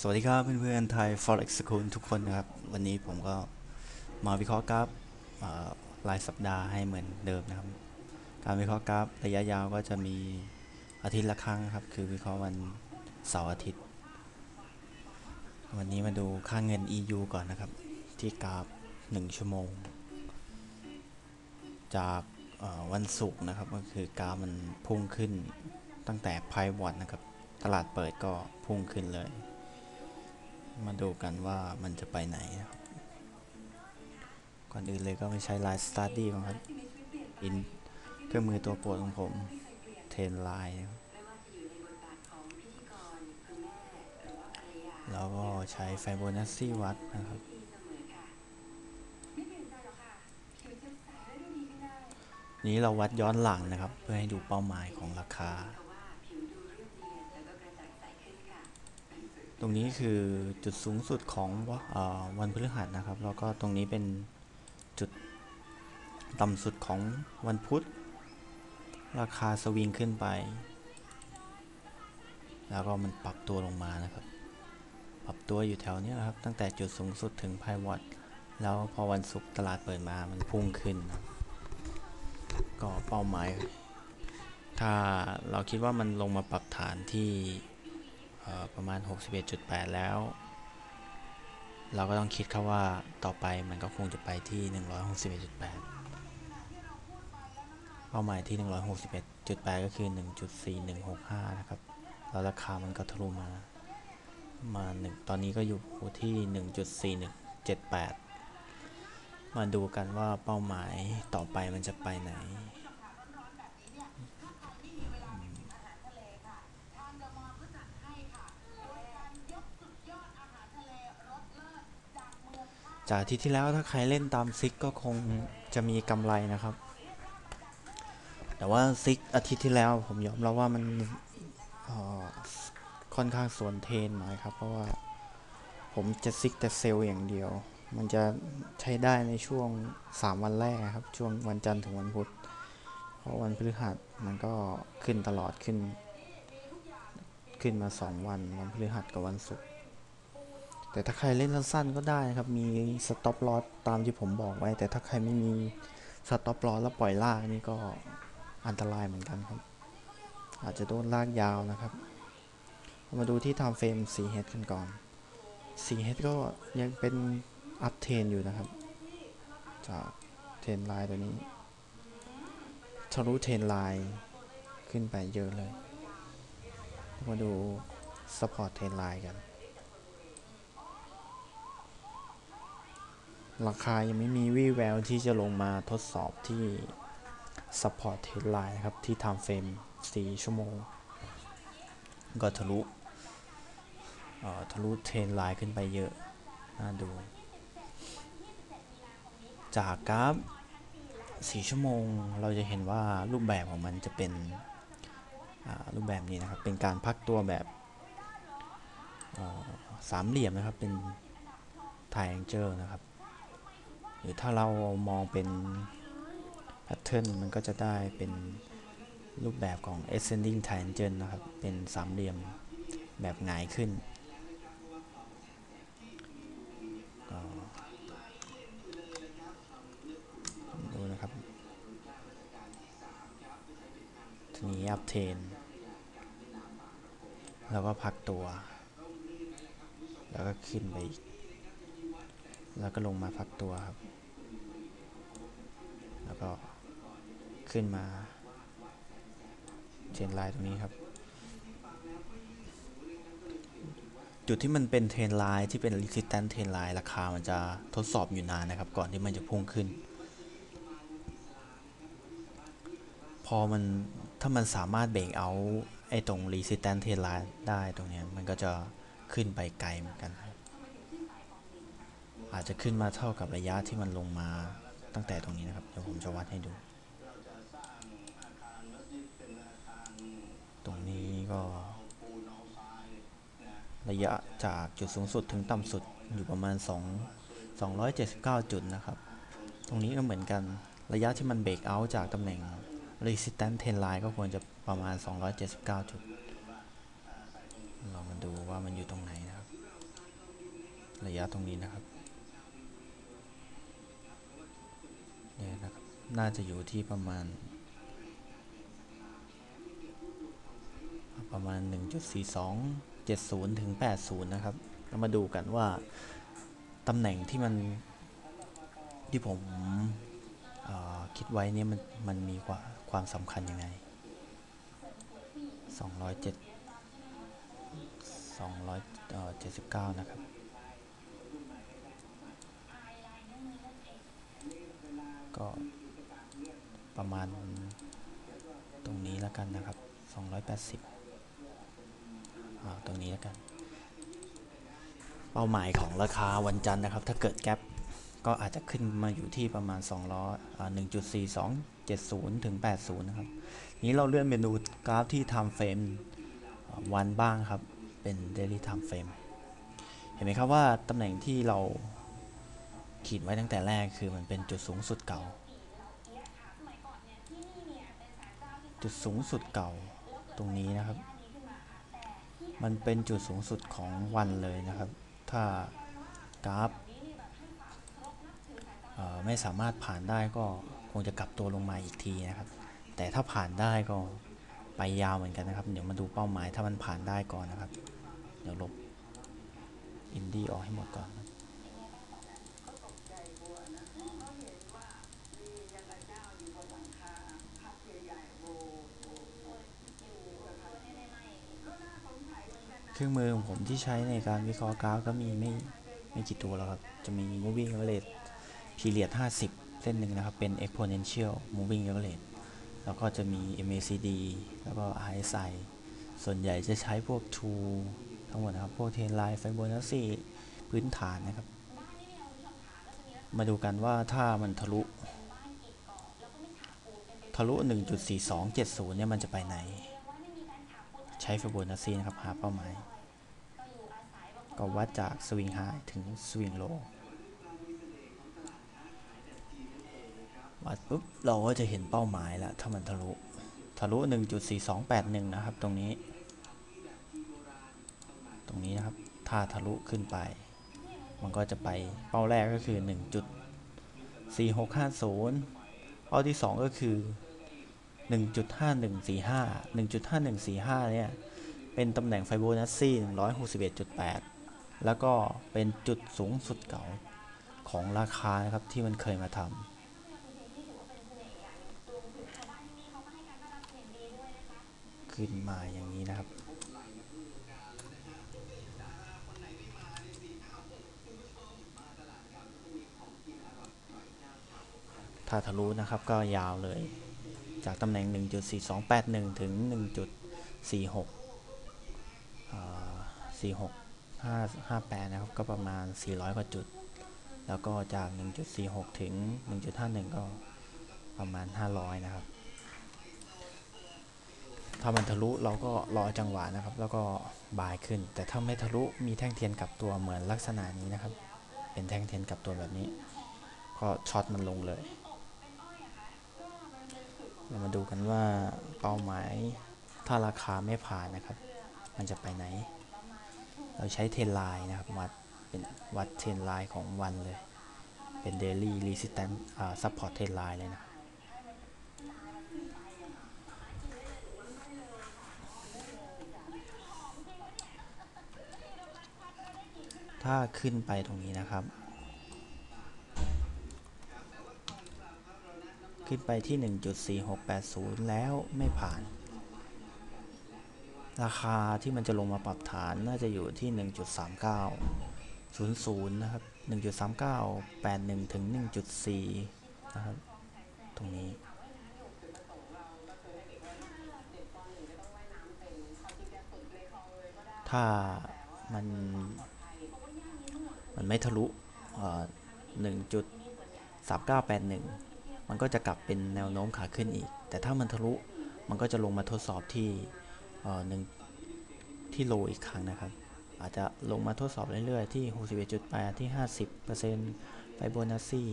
สวัสดีครับเพื่อนๆไทย Forex School ทุกคนนะครับ วันนี้ผมก็มาวิเคราะห์กราฟรายสัปดาห์ให้เหมือนเดิมนะครับ การวิเคราะห์กราฟระยะยาวก็จะมีอาทิตย์ละครั้งครับ คือวิเคราะห์วันเสาร์อาทิตย์ วันนี้มาดูค่าเงิน EU ก่อนนะครับ ที่กราฟ 1 ชั่วโมง จากวันศุกร์นะครับก็คือกราฟมันพุ่งขึ้นตั้งแต่ไพ่วอตนะครับ ตลาดเปิดก็พุ่งขึ้นเลย มาดูกันว่ามันจะไปไหนครับ ก่อนอื่นเลยก็ไม่ใช้ Line Study ก่อนครับ อินเครื่องมือตัวโปรดของผม เทนไลน์แล้วก็ใช้ไฟโบนัสซี่วัดนะครับ นี้เราวัดย้อนหลังนะครับ เพื่อให้ดูเป้าหมายของราคา ตรงนี้คือจุดสูงสุดของอวันพฤหัสนะครับ แล้วก็ตรงนี้เป็นจุดต่ำสุดของวันพุธ ราคาสวิงขึ้นไป แล้วก็มันปรับตัวลงมานะครับ ปรับตัวอยู่แถวเนี้ยนะครับ ตั้งแต่จุดสูงสุดถึงไพวอตแล้วพอวันศุกร์ตลาดเปิดมามันพุ่งขึ้น ก็เป้าหมาย ถ้าเราคิดว่ามันลงมาปรับฐานที่ ประมาณ 61.8 แล้ว เราก็ต้องคิดครับว่าต่อไปมันก็คงจะไปที่ 161.8 เป้าหมายที่ 161.8 ก็คือ 1.4165 นะครับ แล้วราคามันก็ทะลุมา มาหนึ่งตอนนี้ก็อยู่ที่ 1.4178 มาดูกันว่าเป้าหมายต่อไปมันจะไปไหน จากอาที่ที่แล้วถ้าใครเล่นตามซิกก็คงจะมีกำไรนะครับ แต่ว่าซิกอาทิตย์ที่แล้วผมยอมรับว่ามันค่อนข้างสวนเทนหน่อยครับ เพราะว่าผมจะ fix แต่ sell อย่างเดียว มันจะใช้ได้ในช่วง 3 วันแรกครับ ช่วงวันจันทร์ถึงวันพุธ เพราะวันพฤหัสมันก็ขึ้นตลอดขึ้น ขึ้นมา 2 วันวันพฤหัสกับวันศุกร์ แต่ถ้าใครเล่นสั้นๆก็ได้ครับ มี stop loss ตามที่ผมบอกไว้ แต่ถ้าใครไม่มี stop loss แล้วปล่อยลากนี่ก็อันตรายเหมือนกันครับ อาจจะโดนลากยาวนะครับ มาดูที่ time frame 4H กันก่อน 4H ก็ยังเป็นอัพเทนอยู่นะครับ จากเทนไลน์ตัวนี้ทะลุเทนไลน์ขึ้นไปเยอะเลย มาดู support เทนไลน์กัน ราคายังไม่มีวี่แววที่จะลงมาทดสอบที่ support headline นะครับ ที่ time frame 4 ชั่วโมง ก็ทะลุทะลุเทรนไลน์ขึ้นไปเยอะ น่าดู จากกราฟ 4 ชั่วโมง เราจะเห็นว่ารูปแบบของมันจะเป็นรูปแบบนี้นะครับ เป็นการพักตัวแบบสามเหลี่ยมนะครับ เป็น triangle นะครับ หรือถ้าเรามองเป็น pattern มันก็จะได้เป็นรูปแบบของ ascending triangle นะครับ เป็นสามเหลี่ยมแบบหงายขึ้น ดูนะครับทีนี้ uptrend แล้วก็พักตัว แล้วก็ขึ้นไปอีก แล้วก็ลงมาพักตัวครับ แล้วก็ขึ้นมา trend line ตรงนี้ครับ จุดที่มันเป็น trend line ที่เป็น resistance เทรนไลน์ราคามันจะทดสอบอยู่นานนะครับ ก่อนที่มันจะพุ่งขึ้น พอมันถ้ามันสามารถเบรกเอาไอ้ตรง resistance เทรนไลน์ได้ตรงนี้มันก็จะขึ้นไปไกลเหมือนกัน อาจจะขึ้นมาเท่ากับระยะที่มันลงมา ตั้งแต่ตรงนี้นะครับ เดี๋ยวผมจะวัดให้ดู ตรงนี้ก็ระยะจากจุดสูงสุดถึงต่ำสุดอยู่ประมาณ 2 279 จุดนะครับ ตรงนี้ก็เหมือนกันระยะที่มันเบรกเอาจากตำแหน่ง resistance 10 line ก็ควรจะประมาณ 279 จุด เรามาดูว่ามันอยู่ตรงไหนนะครับ ระยะตรงนี้นะครับ เนี่ยนะครับ น่าจะอยู่ที่ประมาณ ประมาณ 1.4270 ถึง 80 นะครับ เรามาดูกันว่าตำแหน่งที่มันที่ผมคิดไว้เนี่ยมันมันมีกว่าความสำคัญยังไง 207 279 นะครับ ก็ประมาณตรงนี้แล้วกันนะครับ 280อ่าตรงนี้แล้วกัน เป้าหมายของราคาวันจันทร์นะครับ ถ้าเกิดแกลบก็อาจจะขึ้นมาอยู่ที่ประมาณ 200อ่า1.4270 ถึง 80 นะครับ นี้เราเลื่อนเมนูกราฟที่ time frame วันบ้างครับ เป็น daily time frame เห็นไหมครับว่าตำแหน่งที่เรา ขีดไว้ตั้งแต่แรกคือมันเป็นจุดสูงสุดเก่า จุดสูงสุดเก่าตรงนี้นะครับ มันเป็นจุดสูงสุดของวันเลยนะครับ ถ้ากราฟไม่สามารถผ่านได้ก็คงจะกลับตัวลงมาอีกทีนะครับ แต่ถ้าผ่านได้ก็ไปยาวเหมือนกันนะครับ เดี๋ยวมาดูเป้าหมายถ้ามันผ่านได้ก่อนนะครับ เดี๋ยวลบอินดี้ออกให้หมดก่อน เครื่องมือของผมที่ใช้ในการวิเคราะห์กราฟก็มีไม่ไม่กี่ตัวแล้วครับ จะมี moving average period 50 เส้นหนึ่งนะครับ เป็น exponential moving average แล้วก็จะมี MACD แล้วก็ RSI ส่วนใหญ่จะใช้พวก tool ทั้งหมดนะครับ พวก trend line Fibonacci พื้นฐานนะครับ มาดูกันว่าถ้ามันทะลุ ทะลุ 1.4270 เนี่ย มันจะไปไหน ใช้ Fibonacci นะครับ หาเป้าหมาย ก็วัดจาก swing high ถึง swing low วัดปุ๊บ เราก็จะเห็นเป้าหมายแล้วถ้ามันทะลุ ทะลุ 1.4281 นะครับ ตรงนี้ ตรงนี้นะครับ ถ้าทะลุขึ้นไป มันก็จะไปเป้าแรกก็คือ 1.4650 เป้าที่ 2 ก็คือ 1.5145 1.5145 เนี่ย เป็นตำแหน่งไฟโบนัสซี่161.8 แล้วก็เป็นจุดสูงสุดเก่าของราคานะครับที่มันเคยมาทำขึ้นมาอย่างนี้นะครับ ถ้าทะลุนะครับก็ยาวเลย จากตำแหน่ง 1.4281 ถึง 1.46 46 558 นะครับ ก็ประมาณ 400 กว่าจุด แล้วก็จาก 1.46 ถึง 1.51 ก็ประมาณ 500 นะครับ ถ้ามันทะลุเราก็รอจังหวะนะครับ แล้วก็บายขึ้น แต่ถ้าไม่ทะลุมีแท่งเทียนกลับตัวเหมือนลักษณะนี้นะครับ เป็นแท่งเทียนกลับตัวแบบนี้ ก็ short มันลงเลย ดูกันว่าเป้าหมายถ้าราคาไม่ผ่านนะครับ มันจะไปไหน เราใช้ trend line นะครับ วัดเป็นวัด trend line ของวันเลย เป็น daily resistance อ่า support เทรนไลน์เลยนะถ้าขึ้นไปตรงนี้นะครับ ขึ้นไปที่ 1.4680 แล้วไม่ผ่าน ราคาที่มันจะลงมาปรับฐานน่าจะอยู่ที่ 1.3900 นะครับ 1.3981 ถึง 1.4 นะครับ ตรงนี้ถ้ามันมันไม่ทะลุเอ่อ1.3981 มันก็จะกลับเป็นแนวโน้มขาขึ้นอีก แต่ถ้ามันทะลุมันก็จะลงมาทดสอบที่หนึ่งที่โลอีกครั้งนะครับ อาจจะลงมาทดสอบเรื่อยๆ ที่ 61.8 ที่ 50%ไปโบนัสซี่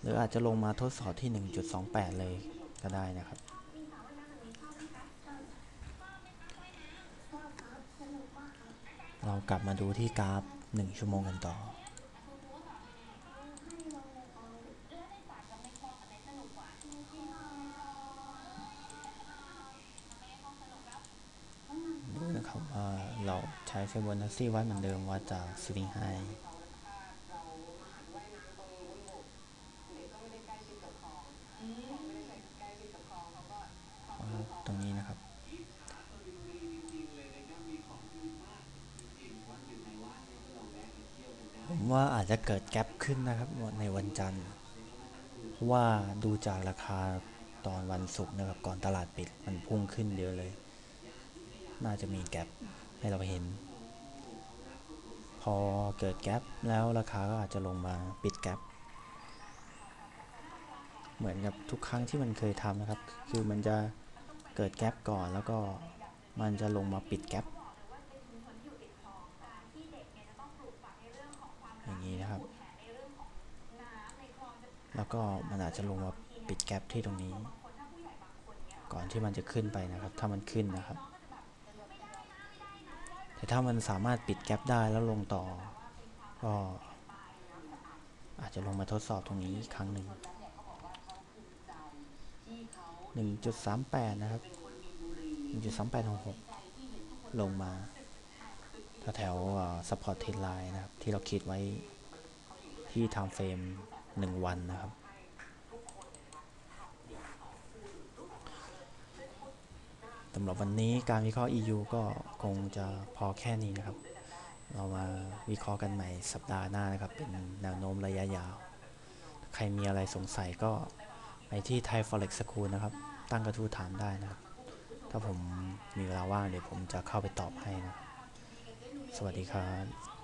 หรืออาจจะลงมาทดสอบที่ 1.28 เลยก็ได้นะครับ เรากลับมาดูที่กราฟ 1 ชั่วโมงกันต่อ เราใช้เฟบอนัสซี่วัดเหมือนเดิมวัดจากสลิงไฮตรงนี้นะครับผมว่าอาจจะเกิดแกลบขึ้นนะครับในวันจันทร์เพราะว่าดูจากราคาตอนวันศุกร์นะครับก่อนตลาดปิดมันพุ่งขึ้นเยอะเลย น่าจะมีแกลบ ให้เราเห็น พอเกิดแกลบแล้วราคาก็อาจจะลงมาปิดแกลบเหมือนกับทุกครั้งที่มันเคยทำนะครับ คือมันจะเกิดแกลบก่อนแล้วก็มันจะลงมาปิดแกลบอย่างนี้นะครับ แล้วก็มันอาจจะลงมาปิดแกลบที่ตรงนี้ ก่อนที่มันจะขึ้นไปนะครับ ถ้ามันขึ้นนะครับ แต่ถ้ามันสามารถปิดแกลบได้แล้วลงต่อ ก็อาจจะลงมาทดสอบตรงนี้อีกครั้งหนึ่ง 1.38 นะครับ 1.3866 ลงมาแถวๆ support trend line นะครับ ที่เราคิดไว้ที่ time frame 1 วันนะครับ สำหรับวันนี้การวิเคราะห์ EU ก็คงจะพอแค่นี้นะครับ เรามาวิเคราะห์กันใหม่สัปดาห์หน้านะครับ เป็นแนวโน้มระยะยาว ใครมีอะไรสงสัยก็ไปที่ไทย Forex School นะครับ ตั้งกระทู้ถามได้นะครับ ถ้าผมมีเวลาว่างเดี๋ยวผมจะเข้าไปตอบให้นะ สวัสดีครับ